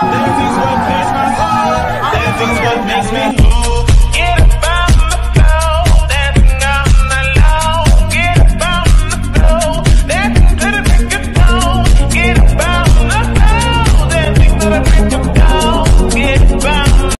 Dancing's what makes my heart. Dancing's what makes me whole.